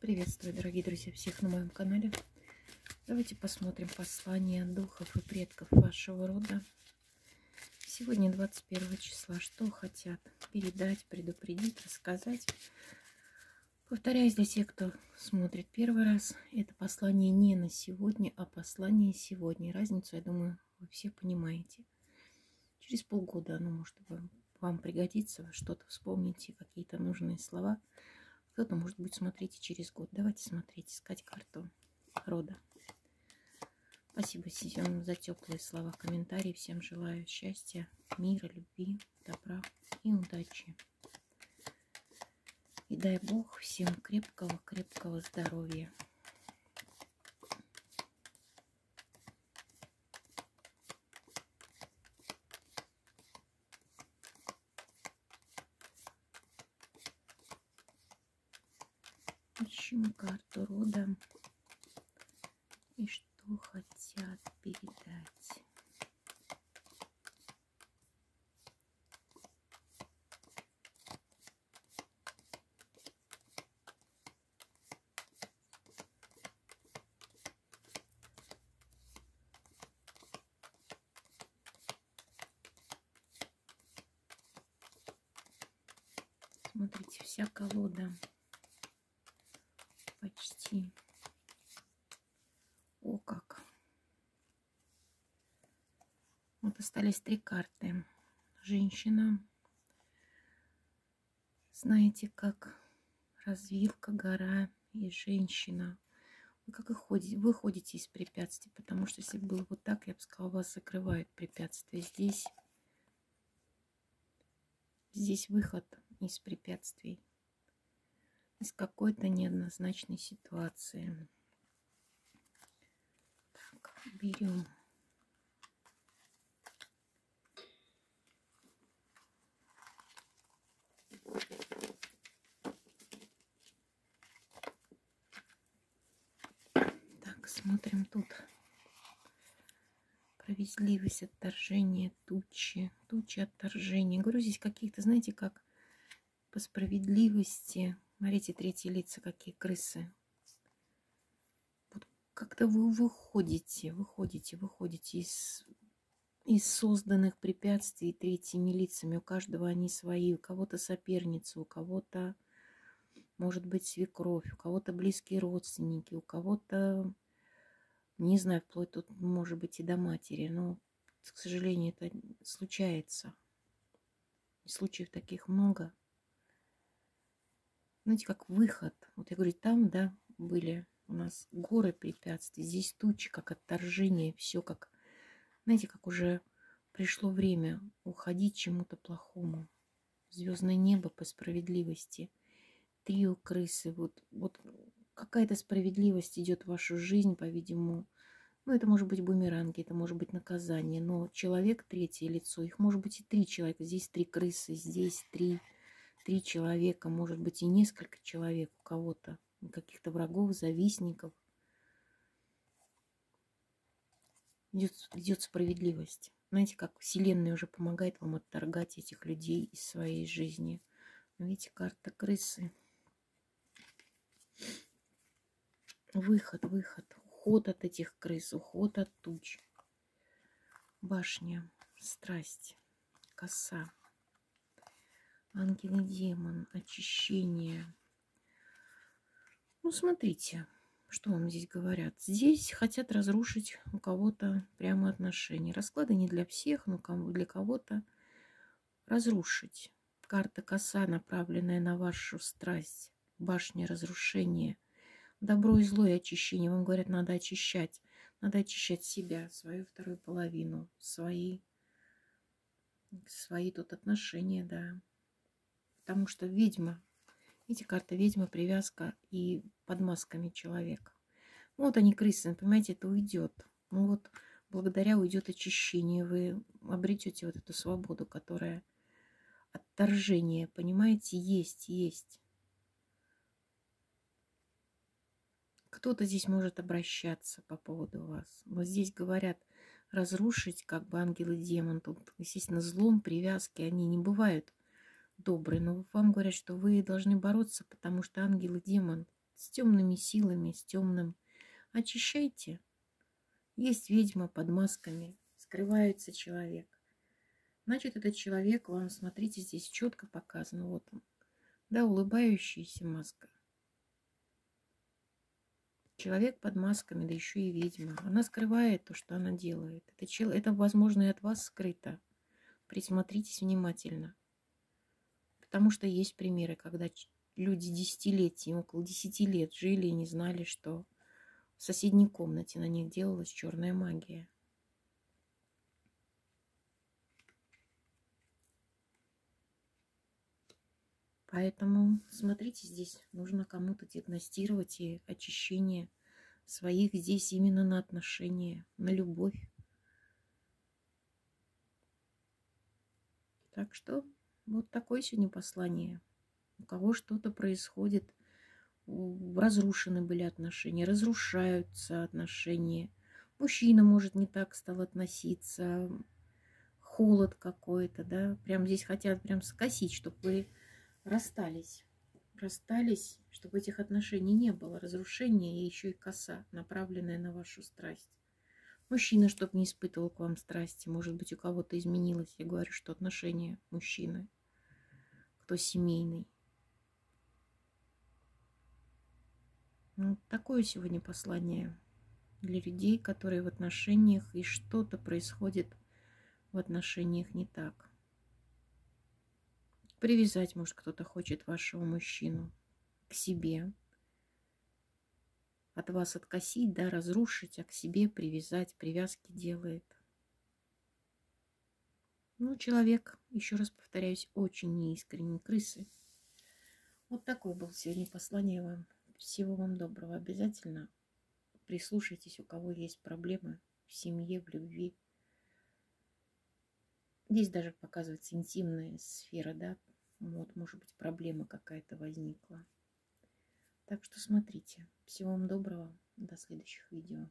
Приветствую, дорогие друзья, всех на моем канале. Давайте посмотрим послание духов и предков вашего рода. Сегодня 21 числа. Что хотят передать, предупредить, рассказать. Повторяюсь для тех, кто смотрит первый раз. Это послание не на сегодня, а послание сегодня. Разницу, я думаю, вы все понимаете. Через полгода оно может вам пригодиться, что-то вспомните, какие-то нужные слова – кто-то, может быть, смотрите через год. Давайте смотреть, искать карту рода. Спасибо всем за теплые слова, комментарии. Всем желаю счастья, мира, любви, добра и удачи. И дай Бог всем крепкого-крепкого здоровья. Ищем карту рода и что хотят передать. Смотрите, вся колода почти. О, как. Вот остались три карты. Женщина. Знаете, как развилка, гора и женщина. Вы как и ходите, выходите из препятствий, потому что если было вот так, я бы сказала, вас закрывают препятствия. Здесь, здесь выход из препятствий из какой-то неоднозначной ситуации. Так, берем. Так, смотрим тут. Справедливость, отторжение, тучи, тучи, отторжение. Говорю, здесь каких-то, знаете, как по справедливости Смотрите, третьи лица какие крысы. Вот как-то вы выходите, выходите, выходите из, из созданных препятствий третьими лицами. У каждого они свои. У кого-то соперница, у кого-то, может быть, свекровь, у кого-то близкие родственники, у кого-то, не знаю, вплоть тут, может быть, и до матери. Но, к сожалению, это случается. случаев таких много знаете, как выход. Вот я говорю, там, да, были у нас горы препятствий, здесь тучи, как отторжение, все как, знаете, как уже пришло время уходить чему-то плохому. Звездное небо по справедливости. Трио крысы. Вот, вот какая-то справедливость идет в вашу жизнь, по-видимому. Ну, это может быть бумеранги, это может быть наказание. Но человек, третье лицо, их может быть и три человека. Здесь три крысы, здесь три три человека, может быть и несколько человек у кого-то, каких-то врагов, завистников. Идет, идет справедливость. Знаете, как Вселенная уже помогает вам отторгать этих людей из своей жизни. Видите, карта крысы. Выход, выход. Уход от этих крыс, уход от туч. Башня, страсть, коса. Ангел и демон, очищение. Ну, смотрите, что вам здесь говорят. Здесь хотят разрушить у кого-то прямо отношения. Расклады не для всех, но для кого-то разрушить. Карта коса, направленная на вашу страсть. Башня разрушения. Добро и зло и очищение. Вам говорят, надо очищать. Надо очищать себя, свою вторую половину, свои, свои тут отношения, да. Потому что ведьма, видите, карта ведьма, привязка и под масками человека. Ну, вот они крысы, понимаете, это уйдет. Ну вот благодаря уйдет очищение, вы обретете вот эту свободу, которая отторжение, понимаете, есть, есть. Кто-то здесь может обращаться по поводу вас. Вот здесь говорят разрушить, как бы ангел и демон. Тут, естественно, злом, привязки, они не бывают добрый, но вам говорят, что вы должны бороться, потому что ангел и демон с темными силами, с темным. Очищайте. Есть ведьма под масками, скрывается человек. Значит, этот человек вам, смотрите, здесь четко показано. Вот он. Да, улыбающаяся маска. Человек под масками, да еще и ведьма. Она скрывает то, что она делает. Это, это возможно, и от вас скрыто. Присмотритесь внимательно. Потому что есть примеры, когда люди десятилетия, около десяти лет жили и не знали, что в соседней комнате на них делалась черная магия. Поэтому, смотрите, здесь нужно кому-то диагностировать и очищение своих здесь именно на отношения, на любовь. Так что вот такое сегодня послание. У кого что-то происходит, разрушены были отношения, разрушаются отношения. Мужчина, может, не так стал относиться, холод какой-то, да, прям здесь хотят прям скосить, чтобы вы расстались. Расстались, чтобы этих отношений не было. Разрушения и еще и коса, направленная на вашу страсть. Мужчина, чтобы не испытывал к вам страсти. Может быть, у кого-то изменилось. Я говорю, что отношения мужчины. Кто семейный. Ну, такое сегодня послание для людей, которые в отношениях, и что-то происходит в отношениях не так. Привязать, может, кто-то хочет вашего мужчину к себе. От вас откосить, да, разрушить, а к себе привязать, привязки делает. Ну, человек, еще раз повторяюсь, очень неискренний крысы. Вот такое было сегодня послание вам. Всего вам доброго. Обязательно прислушайтесь, у кого есть проблемы в семье, в любви. Здесь даже показывается интимная сфера, да, вот, может быть, проблема какая-то возникла. Так что смотрите. Всего вам доброго. До следующих видео.